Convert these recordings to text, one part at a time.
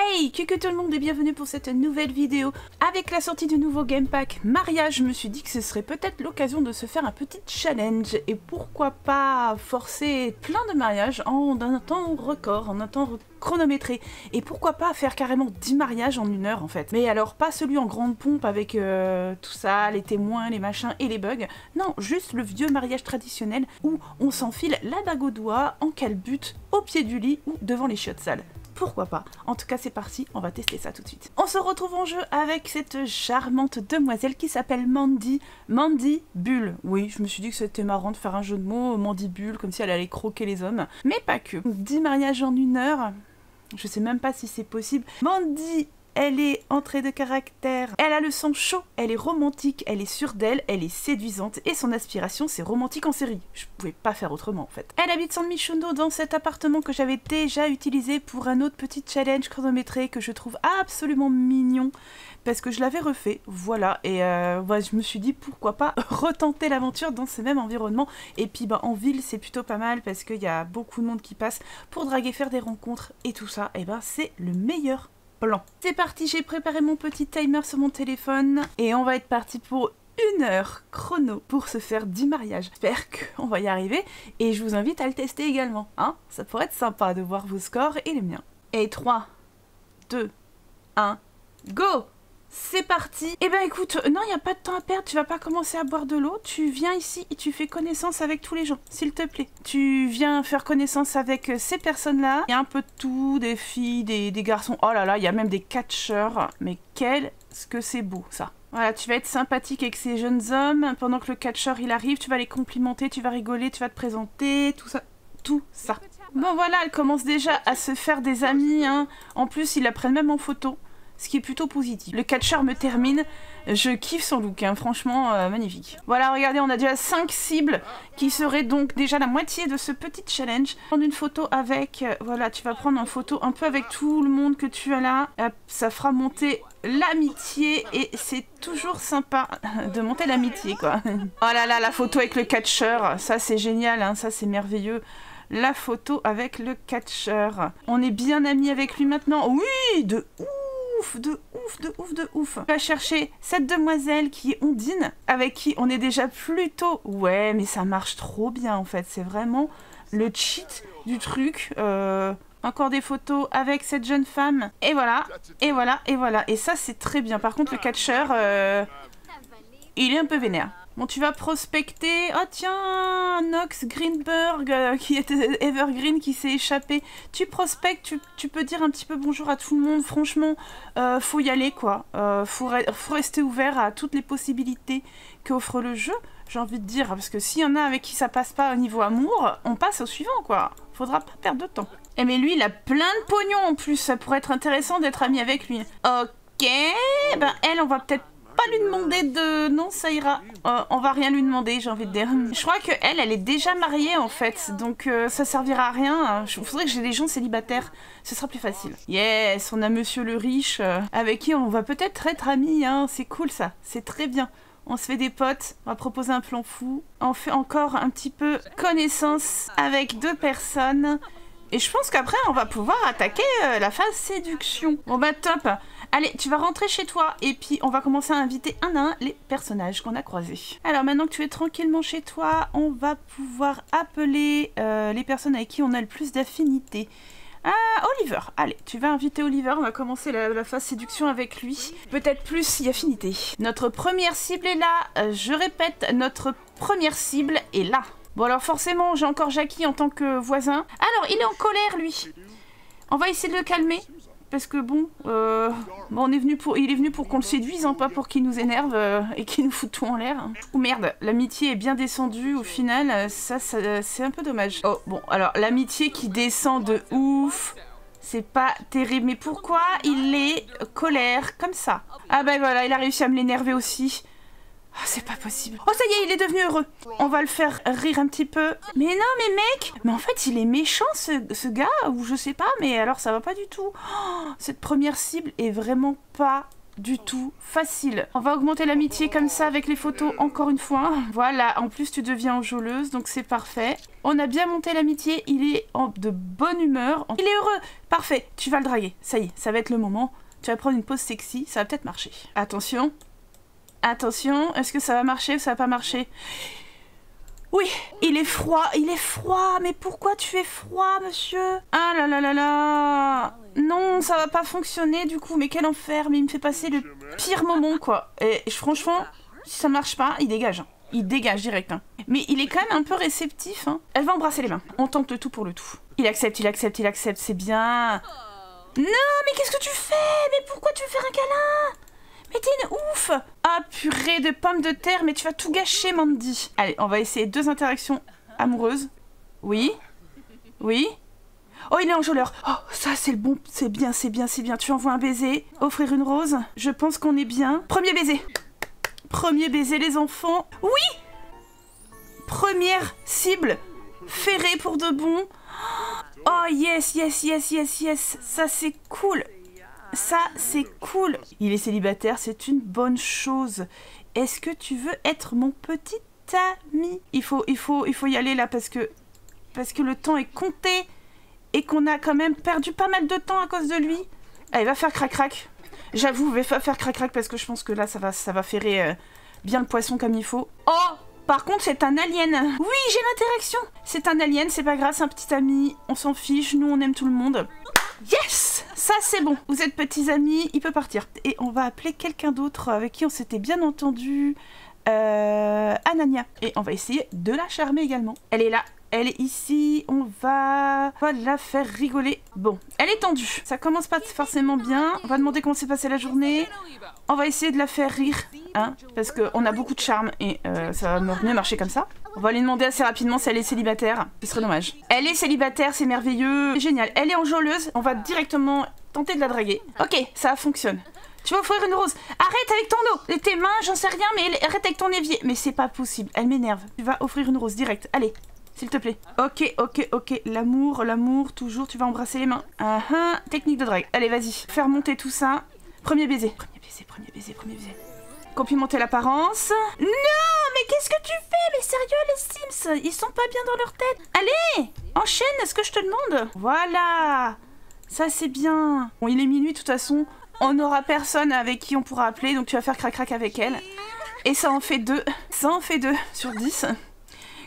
Hey, que tout le monde et bienvenue pour cette nouvelle vidéo. Avec la sortie du nouveau Game Pack mariage, je me suis dit que ce serait peut-être l'occasion de se faire un petit challenge et pourquoi pas forcer plein de mariages en un temps record, en un temps chronométré. Et pourquoi pas faire carrément 10 mariages en une heure en fait. Mais alors pas celui en grande pompe avec euh, tout ça, les témoins, les machins et les bugs. Non, juste le vieux mariage traditionnel où on s'enfile la dague au doigt en calbute au pied du lit ou devant les chiottes sales pourquoi pas. En tout cas, c'est parti, on va tester ça tout de suite. On se retrouve en jeu avec cette charmante demoiselle qui s'appelle Mandy. Mandy Bulle. Oui, je me suis dit que c'était marrant de faire un jeu de mots, Mandy Bulle, comme si elle allait croquer les hommes. Mais pas que. 10 mariages en une heure, je sais même pas si c'est possible. Mandy elle est entrée de caractère, elle a le sang chaud, elle est romantique, elle est sûre d'elle, elle est séduisante. Et son aspiration c'est romantique en série. Je pouvais pas faire autrement en fait. Elle habite San Michundo dans cet appartement que j'avais déjà utilisé pour un autre petit challenge chronométré que je trouve absolument mignon parce que je l'avais refait, voilà, et euh, je me suis dit pourquoi pas retenter l'aventure dans ce même environnement, et puis bah, en ville c'est plutôt pas mal parce qu'il y a beaucoup de monde qui passe pour draguer, faire des rencontres et tout ça, et ben c'est le meilleur c'est parti, j'ai préparé mon petit timer sur mon téléphone et on va être parti pour une heure chrono pour se faire 10 mariages. J'espère qu'on va y arriver et je vous invite à le tester également. Hein Ça pourrait être sympa de voir vos scores et les miens. Et 3, 2, 1, go c'est parti. Eh ben écoute, non, il n'y a pas de temps à perdre, tu vas pas commencer à boire de l'eau, tu viens ici et tu fais connaissance avec tous les gens, s'il te plaît. Tu viens faire connaissance avec euh, ces personnes-là, il y a un peu de tout, des filles, des, garçons, oh là là, il y a même des catcheurs, mais quel ce que c'est beau ça. Voilà, tu vas être sympathique avec ces jeunes hommes, pendant que le catcheur il arrive, tu vas les complimenter, tu vas rigoler, tu vas te présenter, tout ça, tout ça. Bon voilà, elle commence déjà à se faire des amis, hein. En plus, ils la prennent même en photo ce qui est plutôt positif. Le catcheur me termine, je kiffe son look, hein. franchement euh, magnifique. Voilà, regardez, on a déjà 5 cibles qui seraient donc déjà la moitié de ce petit challenge. Prendre une photo avec, euh, voilà, tu vas prendre une photo un peu avec tout le monde que tu as là, ça fera monter l'amitié et c'est toujours sympa de monter l'amitié quoi. oh là là, la photo avec le catcheur, ça c'est génial, hein. ça c'est merveilleux la photo avec le catcheur. On est bien amis avec lui maintenant. Oui, de ouf ouf, de ouf, de ouf, de ouf. On va chercher cette demoiselle qui est Ondine, avec qui on est déjà plutôt... Ouais, mais ça marche trop bien en fait. C'est vraiment le cheat du truc. Euh, encore des photos avec cette jeune femme. Et voilà, et voilà, et voilà. Et ça, c'est très bien. Par contre, le catcheur, euh, il est un peu vénère. Bon, tu vas prospecter. Oh tiens, Nox Greenberg, euh, qui était Evergreen, qui s'est échappé. Tu prospectes, tu, peux dire un petit peu bonjour à tout le monde. Franchement, euh, faut y aller, quoi. Euh, faut, rester ouvert à toutes les possibilités qu'offre le jeu. J'ai envie de dire, parce que s'il y en a avec qui ça passe pas au niveau amour, on passe au suivant, quoi. Faudra pas perdre de temps. Eh mais lui, il a plein de pognon en plus. Ça pourrait être intéressant d'être ami avec lui. Ok, ben elle, on va peut-être pas lui demander de... Non, ça ira. Euh, on va rien lui demander, j'ai envie de dire. Je crois que elle, elle est déjà mariée en fait, donc euh, ça servira à rien. Je voudrais que j'ai des gens célibataires, ce sera plus facile. Yes, on a Monsieur le riche, euh, avec qui on va peut-être être amis, hein. C'est cool ça, c'est très bien. On se fait des potes, on va proposer un plan fou. On fait encore un petit peu connaissance avec deux personnes. Et je pense qu'après, on va pouvoir attaquer la phase séduction. Bon bah top Allez, tu vas rentrer chez toi et puis on va commencer à inviter un à un les personnages qu'on a croisés. Alors maintenant que tu es tranquillement chez toi, on va pouvoir appeler euh, les personnes avec qui on a le plus d'affinité. Ah, Oliver. Allez, tu vas inviter Oliver. On va commencer la, phase séduction avec lui. Peut-être plus si affinité. Notre première cible est là. Euh, je répète, notre première cible est là. Bon alors forcément, j'ai encore Jackie en tant que voisin. Alors, il est en colère, lui. On va essayer de le calmer parce que bon, euh, bon on est venu pour, il est venu pour qu'on le séduise, hein, pas pour qu'il nous énerve euh, et qu'il nous fout tout en l'air. Oh merde, l'amitié est bien descendue au final, euh, ça, ça c'est un peu dommage. Oh bon, alors l'amitié qui descend de ouf, c'est pas terrible. Mais pourquoi il est colère comme ça? Ah ben voilà, il a réussi à me l'énerver aussi. Oh, c'est pas possible. Oh, ça y est, il est devenu heureux. On va le faire rire un petit peu. Mais non, mais mec Mais en fait, il est méchant, ce, gars, ou je sais pas, mais alors ça va pas du tout. Oh, cette première cible est vraiment pas du tout facile. On va augmenter l'amitié comme ça avec les photos encore une fois. Voilà, en plus tu deviens enjôleuse, donc c'est parfait. On a bien monté l'amitié, il est en de bonne humeur. Il est heureux. Parfait, tu vas le draguer. Ça y est, ça va être le moment. Tu vas prendre une pause sexy, ça va peut-être marcher. Attention. Attention, est-ce que ça va marcher ou ça va pas marcher? Oui, il est froid, il est froid. Mais pourquoi tu es froid, monsieur? Ah là là là là Non, ça va pas fonctionner du coup. Mais quel enfer Mais il me fait passer le pire moment, quoi. Et franchement, si ça marche pas, il dégage. Hein. Il dégage direct. Hein. Mais il est quand même un peu réceptif. Hein. Elle va embrasser les mains. On tente le tout pour le tout. Il accepte, il accepte, il accepte. C'est bien. Non, mais qu'est-ce que tu fais? Mais pourquoi tu veux faire un câlin? Mais t'es une ouf Ah purée de pommes de terre, mais tu vas tout gâcher Mandy. Allez, on va essayer deux interactions amoureuses. Oui Oui Oh, il est enjôleur Oh, ça c'est le bon, c'est bien, c'est bien, c'est bien. Tu envoies un baiser, offrir une rose. Je pense qu'on est bien. Premier baiser Premier baiser les enfants. Oui Première cible ferrée pour de bon. Oh yes, yes, yes, yes, yes. Ça c'est cool. Ça, c'est cool. Il est célibataire, c'est une bonne chose. Est-ce que tu veux être mon petit ami? Il faut, il faut, il faut y aller là parce que parce que le temps est compté et qu'on a quand même perdu pas mal de temps à cause de lui. Allez, va faire crac crac. J'avoue, va faire crac crac parce que je pense que là, ça va, ça va ferrer euh, bien le poisson comme il faut. Oh par contre, c'est un alien. Oui, j'ai l'interaction. C'est un alien, c'est pas grave, c'est un petit ami. On s'en fiche, nous on aime tout le monde. Yes Ça c'est bon. Vous êtes petits amis, il peut partir. Et on va appeler quelqu'un d'autre avec qui on s'était bien entendu. Euh, Anania. Et on va essayer de la charmer également. Elle est là. Elle est ici, on va... la faire rigoler. Bon, elle est tendue. Ça commence pas forcément bien. On va demander comment s'est passée la journée. On va essayer de la faire rire, hein, parce qu'on a beaucoup de charme et euh, ça va mieux marcher comme ça. On va lui demander assez rapidement si elle est célibataire. Ce serait dommage. Elle est célibataire, c'est merveilleux. Génial. Elle est enjôleuse. On va directement tenter de la draguer. Ok, ça fonctionne. Tu vas offrir une rose. Arrête avec ton eau. Tes mains, j'en sais rien, mais arrête avec ton évier. Mais c'est pas possible. Elle m'énerve. Tu vas offrir une rose direct. Allez. S'il te plaît. Ok, ok, ok. L'amour, l'amour, toujours, tu vas embrasser les mains. Ah, ah. technique de drague. Allez, vas-y. Faire monter tout ça. Premier baiser. Premier baiser, premier baiser, premier baiser. Complimenter l'apparence. Non, mais qu'est-ce que tu fais? Mais sérieux, les Sims, ils sont pas bien dans leur tête. Allez, enchaîne, est-ce que je te demande Voilà. Ça, c'est bien. Bon, il est minuit, de toute façon. On n'aura personne avec qui on pourra appeler, donc tu vas faire crac-crac avec elle. Et ça en fait deux. Ça en fait deux sur 10.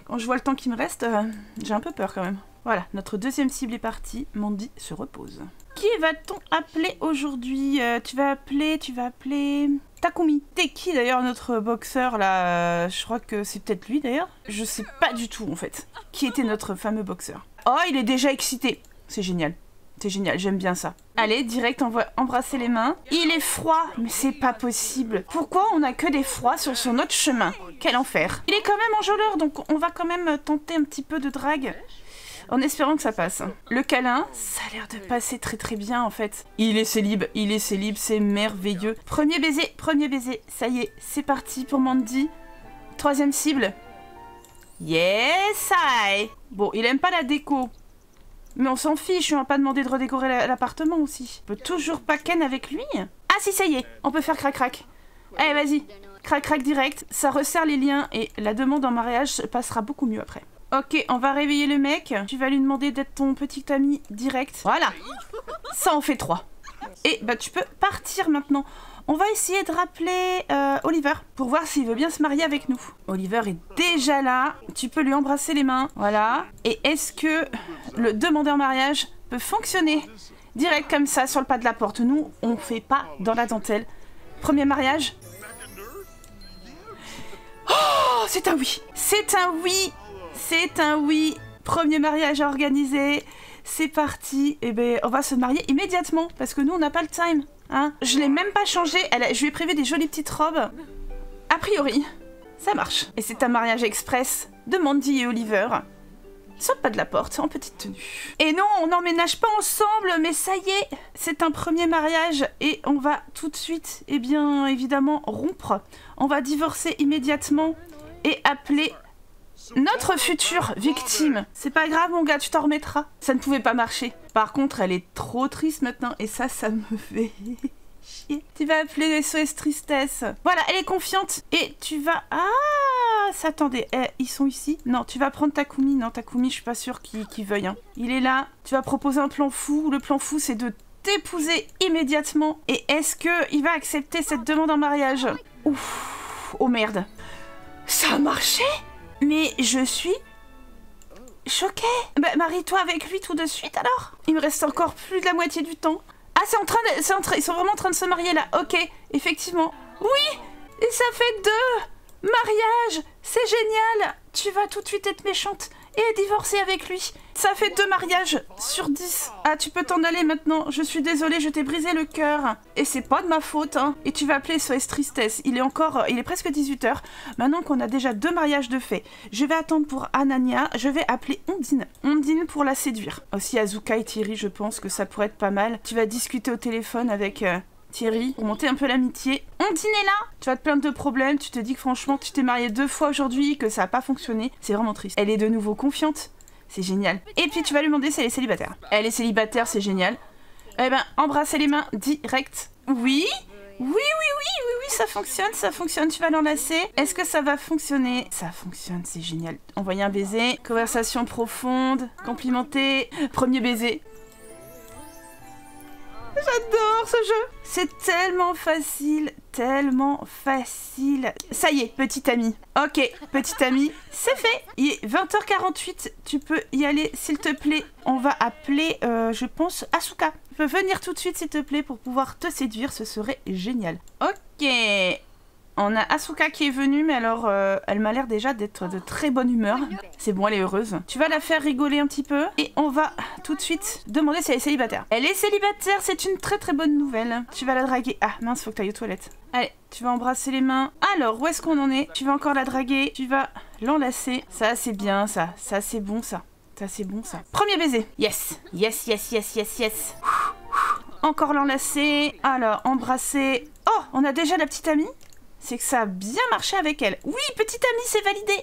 Quand je vois le temps qui me reste, euh, j'ai un peu peur quand même. Voilà, notre deuxième cible est partie. Mandy se repose. Qui va-t-on appeler aujourd'hui euh, Tu vas appeler, tu vas appeler... Takumi. T'es qui d'ailleurs notre boxeur là Je crois que c'est peut-être lui d'ailleurs. Je sais pas du tout en fait. Qui était notre fameux boxeur Oh, il est déjà excité. C'est génial. C'est génial, j'aime bien ça. Allez, direct, on va embrasser les mains. Il est froid, mais c'est pas possible. Pourquoi on a que des froids sur, sur notre chemin? Quel enfer. Il est quand même enjôleur, donc on va quand même tenter un petit peu de drague. En espérant que ça passe. Le câlin, ça a l'air de passer très très bien en fait. Il est célib, il est célib, c'est merveilleux. Premier baiser, premier baiser. Ça y est, c'est parti pour Mandy. Troisième cible. Yes, I. Bon, il aime pas la déco. Mais on s'en fiche, on va pas demander de redécorer l'appartement aussi. On peut toujours pas ken avec lui. Ah si, ça y est, on peut faire crac-crac. Allez, vas-y. Crac-crac direct, ça resserre les liens et la demande en mariage passera beaucoup mieux après. Ok, on va réveiller le mec. Tu vas lui demander d'être ton petit ami direct. Voilà. Ça en fait trois. Et bah tu peux partir maintenant. On va essayer de rappeler euh, Oliver pour voir s'il veut bien se marier avec nous. Oliver est déjà là. Tu peux lui embrasser les mains. Voilà. Et est-ce que le demander en mariage peut fonctionner direct comme ça sur le pas de la porte? Nous, on fait pas dans la dentelle. Premier mariage. Oh, c'est un oui. C'est un oui. C'est un oui. Premier mariage à organiser. C'est parti. Et eh ben, on va se marier immédiatement parce que nous, on n'a pas le time. Hein je l'ai même pas changé. Je lui ai prévu des jolies petites robes. A priori, ça marche. Et c'est un mariage express de Mandy et Oliver. Saute pas de la porte, en petite tenue. Et non, on n'emménage pas ensemble, mais ça y est, c'est un premier mariage et on va tout de suite, eh bien, évidemment, rompre. On va divorcer immédiatement et appeler notre future victime. C'est pas grave, mon gars, tu t'en remettras. Ça ne pouvait pas marcher. Par contre, elle est trop triste maintenant. Et ça, ça me fait chier. Tu vas appeler SOS Tristesse. Voilà, elle est confiante. Et tu vas... Ah Attendez, eh, ils sont ici Non, tu vas prendre Takumi. Non, Takumi, je suis pas sûre qu'il veuille. Hein. Il est là. Tu vas proposer un plan fou. Le plan fou, c'est de t'épouser immédiatement. Et est-ce que il va accepter cette demande en mariage? Ouf, oh merde. Ça a marché? Mais je suis choquée. Bah, marie-toi avec lui tout de suite alors? Il me reste encore plus de la moitié du temps. Ah, c'est en train de... En Ils sont vraiment en train de se marier là. Ok, effectivement. Oui Et ça fait deux mariages C'est génial Tu vas tout de suite être méchante et divorcer avec lui. Ça fait deux mariages sur dix. Ah, tu peux t'en aller maintenant. Je suis désolée, je t'ai brisé le cœur. Et c'est pas de ma faute, hein. Et tu vas appeler SOS Tristesse. Il est encore... Il est presque 18h. Maintenant qu'on a déjà deux mariages de fait, je vais attendre pour Anania. Je vais appeler Ondine. Ondine pour la séduire. Aussi Azuka et Thierry, je pense que ça pourrait être pas mal. Tu vas discuter au téléphone avec... Euh, Thierry, pour monter un peu l'amitié. Ondine est là Tu vas te plaindre de problèmes, tu te dis que franchement tu t'es marié deux fois aujourd'hui, que ça a pas fonctionné. C'est vraiment triste. Elle est de nouveau confiante. C'est génial. Et puis tu vas lui demander si elle est célibataire. Elle est célibataire, c'est génial. Eh ben, embrasser les mains direct. Oui oui, oui, oui, oui, oui, ça fonctionne, ça fonctionne. Tu vas l'enlacer. Est-ce que ça va fonctionner? Ça fonctionne, c'est génial. Envoyer un baiser. Conversation profonde. Complimenter. Premier baiser. J'adore ce jeu C'est tellement facile, tellement facile. Ça y est, petit ami. Ok, petit ami, c'est fait. Il est 20h48, tu peux y aller s'il te plaît. On va appeler, euh, je pense, Asuka. Tu peux venir tout de suite s'il te plaît pour pouvoir te séduire, ce serait génial. Ok, on a Asuka qui est venue, mais alors euh, elle m'a l'air déjà d'être de très bonne humeur. C'est bon, elle est heureuse. Tu vas la faire rigoler un petit peu et on va tout de suite demander si elle est célibataire. Elle est célibataire, c'est une très très bonne nouvelle. Tu vas la draguer. Ah mince, faut que tu ailles aux toilettes. Allez, tu vas embrasser les mains. Alors, où est-ce qu'on en est? Tu vas encore la draguer, tu vas l'enlacer. Ça, c'est bien, ça. Ça, c'est bon, ça. Ça, c'est bon, ça. Premier baiser. Yes. Yes, yes, yes, yes, yes. Encore l'enlacer. Alors, embrasser. Oh, on a déjà la petite amie c'est que ça a bien marché avec elle. Oui, petite amie, c'est validé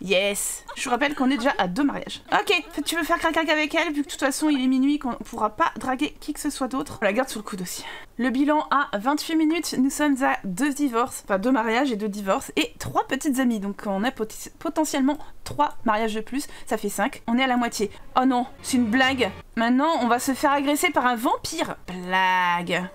Yes Je vous rappelle qu'on est déjà à deux mariages. Ok, tu veux faire craquer avec elle, vu que de toute façon il est minuit, qu'on ne pourra pas draguer qui que ce soit d'autre. On la garde sous le coude aussi. Le bilan à 28 minutes, nous sommes à deux divorces, enfin deux mariages et deux divorces, et trois petites amies. Donc on a potentiellement trois mariages de plus, ça fait cinq. On est à la moitié. Oh non, c'est une blague Maintenant, on va se faire agresser par un vampire Blague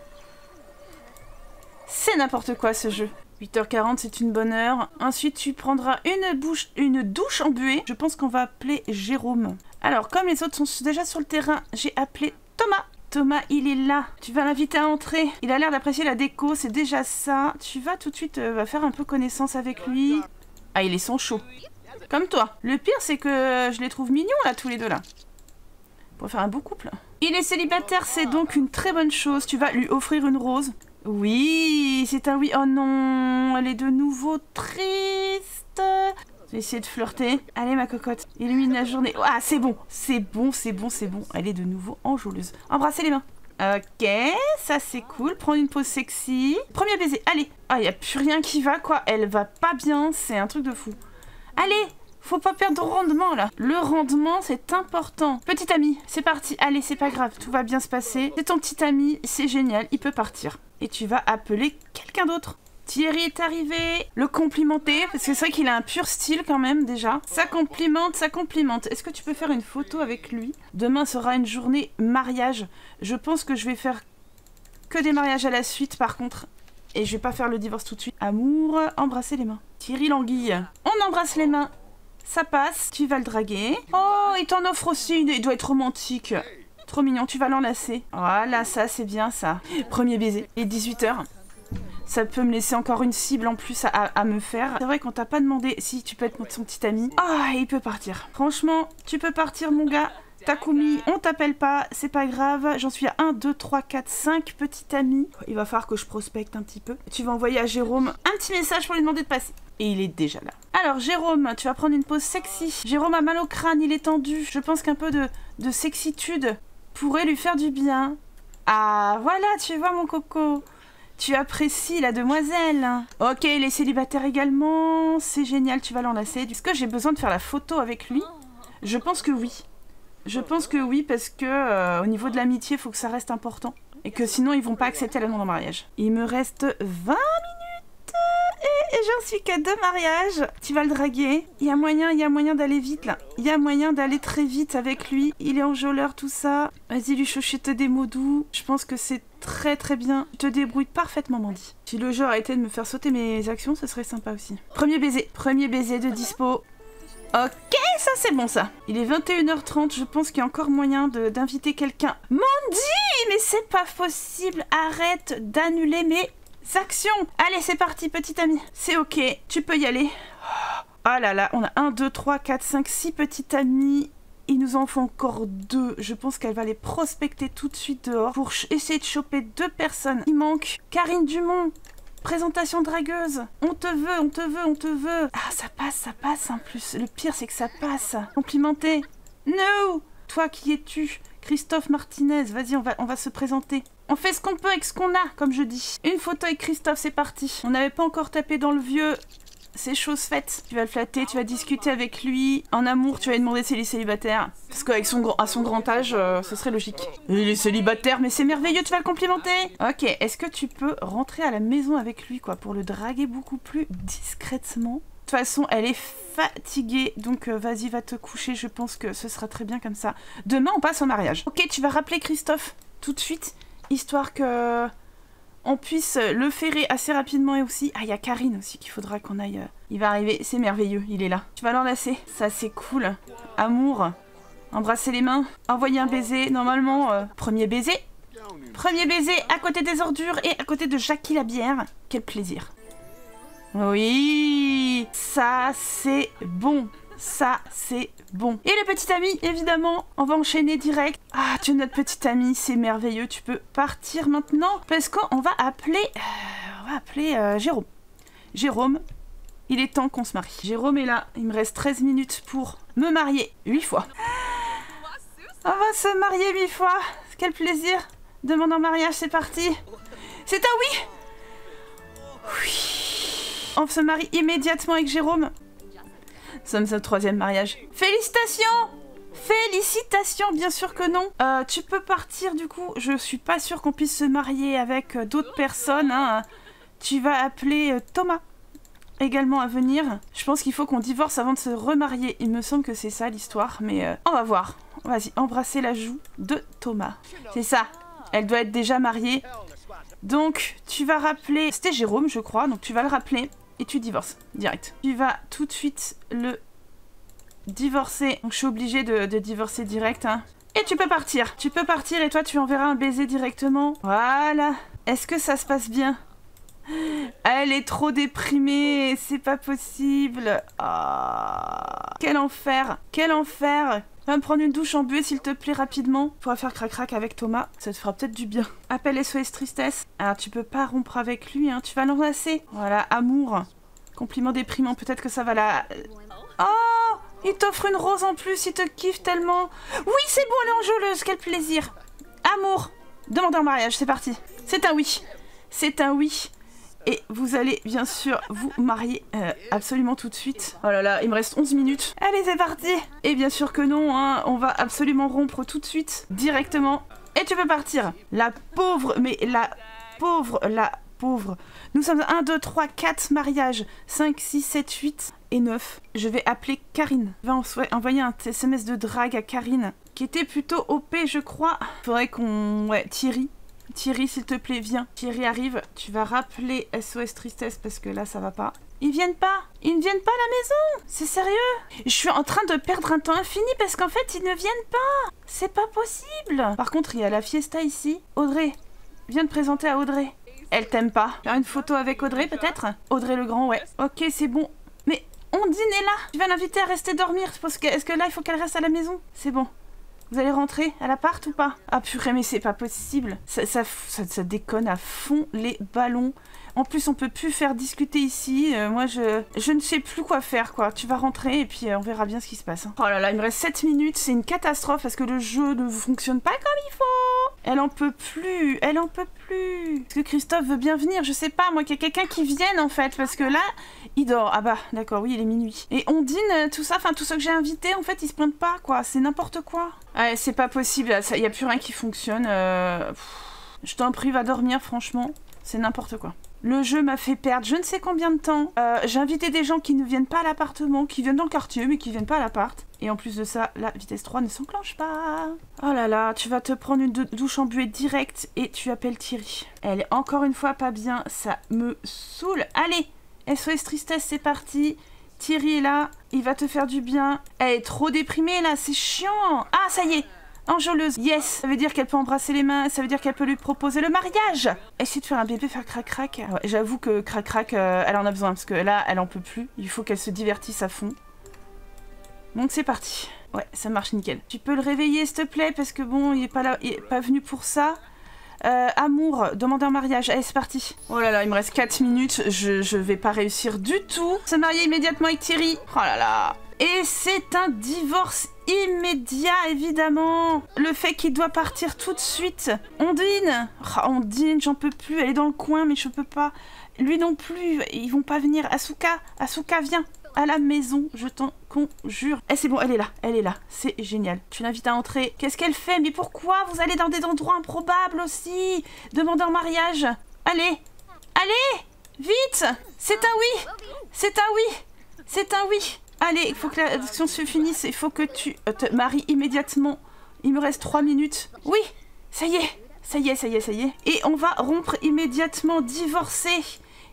C'est n'importe quoi ce jeu. 8h40, c'est une bonne heure. Ensuite, tu prendras une, douche en buée. Je pense qu'on va appeler Jérôme. Alors, comme les autres sont déjà sur le terrain, j'ai appelé Thomas. Thomas, il est là. Tu vas l'inviter à entrer. Il a l'air d'apprécier la déco, c'est déjà ça. Tu vas tout de suite euh, faire un peu connaissance avec lui. Ah, il est son chaud. Comme toi. Le pire, c'est que je les trouve mignons, là, tous les deux, là. Pour faire un beau couple. Il est célibataire, c'est donc une très bonne chose. Tu vas lui offrir une rose. Oui, c'est un oui. Oh non, elle est de nouveau triste. Je vais essayer de flirter. Allez, ma cocotte, illumine la journée. Ah, c'est bon, c'est bon, c'est bon, c'est bon. Elle est de nouveau enjouleuse. Embrassez les mains. Ok, ça c'est cool. Prendre une pause sexy. Premier baiser, allez. Ah, il a plus rien qui va, quoi. Elle va pas bien, c'est un truc de fou. Allez, faut pas perdre de rendement là. Le rendement, c'est important. Petit ami, c'est parti. Allez, c'est pas grave, tout va bien se passer. C'est ton petit ami, c'est génial, il peut partir et tu vas appeler quelqu'un d'autre. Thierry est arrivé, le complimenter, parce que c'est vrai qu'il a un pur style quand même déjà. Ça complimente, ça complimente. Est-ce que tu peux faire une photo avec lui? Demain sera une journée mariage. Je pense que je vais faire que des mariages à la suite par contre. Et je vais pas faire le divorce tout de suite. Amour, embrasser les mains. Thierry Languille. On embrasse les mains. Ça passe. Tu vas le draguer. Oh, il t'en offre aussi. Il doit être romantique. Trop mignon, tu vas l'enlacer. Voilà, ça c'est bien ça. Premier baiser. Et 18h. Ça peut me laisser encore une cible en plus à, me faire. C'est vrai qu'on t'a pas demandé si tu peux être son petit ami. Ah, il peut partir. Franchement, tu peux partir mon gars. Takumi, on t'appelle pas, c'est pas grave. J'en suis à 1, 2, 3, 4, 5 petits amis. Il va falloir que je prospecte un petit peu. Tu vas envoyer à Jérôme un petit message pour lui demander de passer. Et il est déjà là. Alors Jérôme, tu vas prendre une pause sexy. Jérôme a mal au crâne, il est tendu. Je pense qu'un peu de, de sexitude pourrait lui faire du bien. Ah, voilà, tu vois mon coco. Tu apprécies la demoiselle. Ok, il est célibataire également. C'est génial, tu vas l'enlacer. Est-ce que j'ai besoin de faire la photo avec lui? Je pense que oui. Je pense que oui, parce que euh, au niveau de l'amitié, il faut que ça reste important. Et que sinon, ils vont pas accepter la demande en mariage. Il me reste 20 minutes et j'en suis qu'à deux mariages. Tu vas le draguer. Il y a moyen, il y a moyen d'aller vite là. Il y a moyen d'aller très vite avec lui. Il est enjôleur, tout ça. Vas-y, lui chuchote des mots doux. Je pense que c'est très très bien. Tu te débrouilles parfaitement, Mandy. Si le jeu arrêtait de me faire sauter mes actions, ce serait sympa aussi. Premier baiser. Premier baiser de dispo. Ok, ça c'est bon ça. Il est 21h30, je pense qu'il y a encore moyen d'inviter quelqu'un. Mandy Mais c'est pas possible Arrête d'annuler mes actions Allez, c'est parti, petite amie. C'est ok, tu peux y aller. Oh là là, on a 1, 2, 3, 4, 5, 6 petites amies. Il nous en faut encore deux. Je pense qu'elle va les prospecter tout de suite dehors pour essayer de choper deux personnes. Il manque Karine Dumont, Présentation dragueuse. On te veut, on te veut, on te veut. Ah, ça passe, ça passe en plus. Le pire, c'est que ça passe. Complimenté. No Toi, qui es-tu? Christophe Martinez. Vas-y, on va, on va se présenter. On fait ce qu'on peut avec ce qu'on a, comme je dis. Une photo avec Christophe, c'est parti. On n'avait pas encore tapé dans le vieux c'est chose faite. Tu vas le flatter, tu vas discuter avec lui. En amour, tu vas lui demander s'il est célibataire. Parce qu'avec son, son grand âge, euh, ce serait logique. Il est célibataire, mais c'est merveilleux, tu vas le complimenter. Ok, est-ce que tu peux rentrer à la maison avec lui, quoi, pour le draguer beaucoup plus discrètement? De toute façon, elle est fatiguée, donc euh, vas-y, va te coucher, je pense que ce sera très bien comme ça. Demain, on passe au mariage. Ok, tu vas rappeler Christophe tout de suite, histoire que on puisse le ferrer assez rapidement et aussi... Ah, il y a Karine aussi qu'il faudra qu'on aille... Euh, il va arriver, c'est merveilleux, il est là. Tu vas l'enlacer, ça c'est cool. Amour, embrasser les mains, envoyer un baiser, normalement, euh, premier baiser. Premier baiser à côté des ordures et à côté de Jackie la bière. Quel plaisir. Oui, ça c'est bon. Ça, c'est bon. Et le petit ami, évidemment, on va enchaîner direct. Ah, tu es notre petit ami, c'est merveilleux. Tu peux partir maintenant parce qu'on va appeler... Euh, on va appeler euh, Jérôme. Jérôme, il est temps qu'on se marie. Jérôme est là. Il me reste 13 minutes pour me marier 8 fois. On va se marier 8 fois. Quel plaisir. Demande en mariage, c'est parti. C'est un oui Oui. On se marie immédiatement avec Jérôme sommes au troisième mariage. Félicitations Félicitations, bien sûr que non. Euh, tu peux partir du coup. Je suis pas sûre qu'on puisse se marier avec euh, d'autres personnes. Hein. Tu vas appeler euh, Thomas également à venir. Je pense qu'il faut qu'on divorce avant de se remarier. Il me semble que c'est ça l'histoire, mais on va voir. Vas-y, embrasser la joue de Thomas. C'est ça. Elle doit être déjà mariée. Donc, tu vas rappeler... C'était Jérôme, je crois, donc tu vas le rappeler et tu divorces, direct. Tu vas tout de suite le divorcer. Donc je suis obligée de, divorcer direct. Hein. Et tu peux partir. Tu peux partir et toi tu enverras un baiser directement. Voilà. Est-ce que ça se passe bien? Elle est trop déprimée. C'est pas possible. Ah. Quel enfer. Quel enfer. Va me prendre une douche en buée s'il te plaît rapidement. Pour faire crac-crac avec Thomas. Ça te fera peut-être du bien. Appelle SOS Tristesse. Alors tu peux pas rompre avec lui, hein. Tu vas l'enlacer. Voilà, amour. Compliment déprimant, peut-être que ça va la... Oh Il t'offre une rose en plus, il te kiffe tellement. Oui, c'est bon, elle est enjôleuse, quel plaisir. Amour. Demande en mariage, c'est parti. C'est un oui. C'est un oui. Et vous allez bien sûr vous marier euh, absolument tout de suite. Oh là là, il me reste 11 minutes. Allez, c'est parti Et bien sûr que non, hein, on va absolument rompre tout de suite, directement. Et tu peux partir. La pauvre, mais la pauvre, la pauvre. Nous sommes 1, 2, 3, 4 mariages. 5, 6, 7, 8 et 9. Je vais appeler Karine. Va envoyer un SMS de drague à Karine. Qui était plutôt OP, je crois. Faudrait qu'on... Ouais, Thierry. Thierry, s'il te plaît, viens. Thierry arrive. Tu vas rappeler SOS Tristesse parce que là, ça va pas. Ils viennent pas Ils ne viennent pas à la maison C'est sérieux Je suis en train de perdre un temps infini parce qu'en fait, ils ne viennent pas C'est pas possible Par contre, il y a la fiesta ici. Audrey, viens te présenter à Audrey. Elle t'aime pas. Faire une photo avec Audrey, peut-être? Audrey le Grand, ouais. Ok, c'est bon. Mais on dîne là Tu vas l'inviter à rester dormir que Est-ce que là, il faut qu'elle reste à la maison? C'est bon. Vous allez rentrer à l'appart ou pas? Ah purée, mais c'est pas possible. Ça, ça, déconne à fond les ballons. En plus, on peut plus faire discuter ici. Euh, moi, je, je ne sais plus quoi faire, quoi. Tu vas rentrer et puis euh, on verra bien ce qui se passe. Hein. Oh là là, il me reste 7 minutes. C'est une catastrophe parce que le jeu ne fonctionne pas comme il faut. Elle en peut plus. Elle en peut plus. Est-ce que Christophe veut bien venir Je sais pas, moi, qu'il y a quelqu'un qui vienne, en fait. Parce que là, il dort. Ah bah, d'accord, oui, il est minuit. Et on dîne, euh, tout ça. Enfin, tous ceux que j'ai invités, en fait, ils se pointent pas, quoi. C'est n'importe quoi. Ouais, c'est pas possible. Il n'y a plus rien qui fonctionne. Je t'en prie, va dormir, franchement. C'est n'importe quoi. Le jeu m'a fait perdre je ne sais combien de temps. Euh, j'ai invité des gens qui ne viennent pas à l'appartement, qui viennent dans le quartier, mais qui viennent pas à l'appart. Et en plus de ça, la vitesse 3 ne s'enclenche pas. Oh là là, tu vas te prendre une douche en buée directe et tu appelles Thierry. Elle est encore une fois pas bien, ça me saoule. Allez, SOS Tristesse, c'est parti. Thierry est là, il va te faire du bien. Elle est trop déprimée là, c'est chiant. Ah, ça y est, Enjôleuse, yes Ça veut dire qu'elle peut embrasser les mains, ça veut dire qu'elle peut lui proposer le mariage Essayer de faire un bébé faire crac-crac. J'avoue que crac-crac, euh, elle en a besoin, parce que là, elle en peut plus. Il faut qu'elle se divertisse à fond. Donc c'est parti. Ouais, ça marche nickel. Tu peux le réveiller, s'il te plaît, parce que bon, il est pas là, il est pas venu pour ça. Euh, amour, demander un mariage. Allez, c'est parti. Oh là là, il me reste 4 minutes. Je, je vais pas réussir du tout. Se marier immédiatement avec Thierry. Oh là là. Et c'est un divorce immédiat, évidemment. Le fait qu'il doit partir tout de suite. Ondine oh, Ondine, j'en peux plus. Elle est dans le coin, mais je peux pas. Lui non plus. Ils vont pas venir. Asuka, Asuka, viens à la maison, je t'en conjure. Eh, c'est bon, elle est là, elle est là. C'est génial. Tu l'invites à entrer. Qu'est-ce qu'elle fait? Mais pourquoi? Vous allez dans des endroits improbables aussi Demandez en mariage. Allez, allez, vite C'est un oui C'est un oui C'est un oui Allez, il faut que la se finisse. Il faut que tu euh, te maries immédiatement. Il me reste trois minutes. Oui, ça y est. Ça y est, ça y est, ça y est. Et on va rompre immédiatement, divorcer.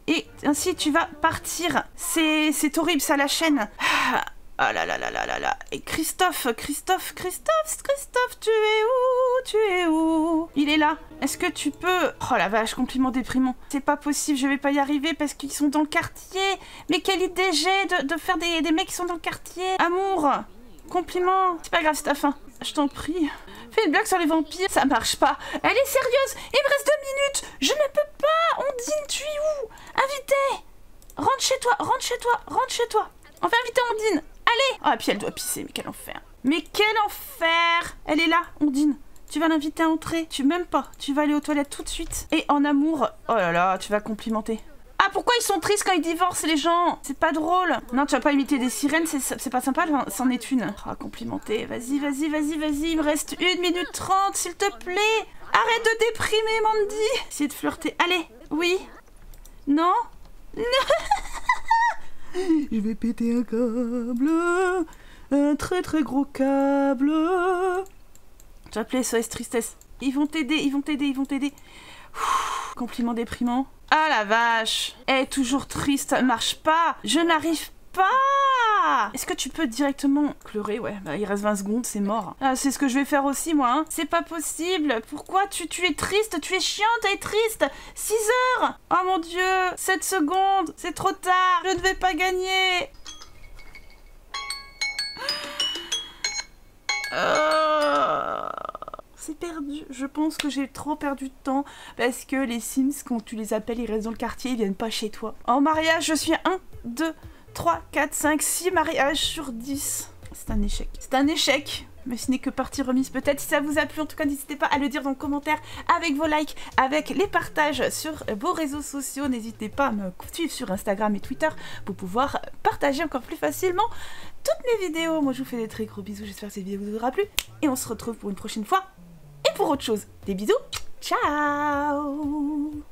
Et ainsi tu vas partir. C'est horrible, ça la chaîne. Ah, ah là là là là là là. Et Christophe, Christophe, Christophe, Christophe, tu es où Tu es où? Il est là. Est-ce que tu peux... Oh la vache, compliment déprimant. C'est pas possible, je vais pas y arriver parce qu'ils sont dans le quartier. Mais quelle idée j'ai de, faire des, des mecs qui sont dans le quartier? Amour Compliment C'est pas grave, c'est ta fin. Je t'en prie. Fais une blague sur les vampires, ça marche pas. Elle est sérieuse Il me reste deux minutes Je ne peux pas Ondine, tu es où? Invité Rentre chez toi, rentre chez toi, rentre chez toi On va inviter Ondine Allez Ah, puis elle doit pisser, mais quel enfer Mais quel enfer Elle est là, Ondine tu vas l'inviter à entrer, tu m'aimes pas, tu vas aller aux toilettes tout de suite. Et en amour, oh là là, tu vas complimenter. Ah, pourquoi ils sont tristes quand ils divorcent, les gens? C'est pas drôle. Non, tu vas pas imiter des sirènes, c'est pas sympa, c'en est une. Ah, complimenter. Vas-y, vas-y, vas-y, vas-y. Il me reste une minute trente, s'il te plaît. Arrête de déprimer, Mandy. Essayez de flirter. Allez, oui. Non Non Je vais péter un câble. Un très très gros câble. Tu vas appeler SOS Tristesse. Ils vont t'aider, ils vont t'aider, ils vont t'aider. Compliment déprimant. Ah la vache est toujours triste, marche pas Je n'arrive pas Est-ce que tu peux directement pleurer? Ouais, bah, il reste 20 secondes, c'est mort. Ah, c'est ce que je vais faire aussi, moi. Hein. C'est pas possible. Pourquoi tu, es triste? Tu es chiante, et triste 6 heures Oh mon dieu 7 secondes C'est trop tard Je ne vais pas gagner oh c'est perdu. Je pense que j'ai trop perdu de temps parce que les Sims, quand tu les appelles, ils restent dans le quartier, ils viennent pas chez toi. En mariage, je suis 1, 2, 3, 4, 5, 6 mariages sur 10. C'est un échec. C'est un échec mais ce n'est que partie remise peut-être. Si ça vous a plu, en tout cas, n'hésitez pas à le dire dans le commentaire avec vos likes, avec les partages sur vos réseaux sociaux. N'hésitez pas à me suivre sur Instagram et Twitter pour pouvoir partager encore plus facilement toutes mes vidéos. Moi, je vous fais des très gros bisous. J'espère que cette vidéo vous aura plu. Et on se retrouve pour une prochaine fois et pour autre chose. Des bisous, ciao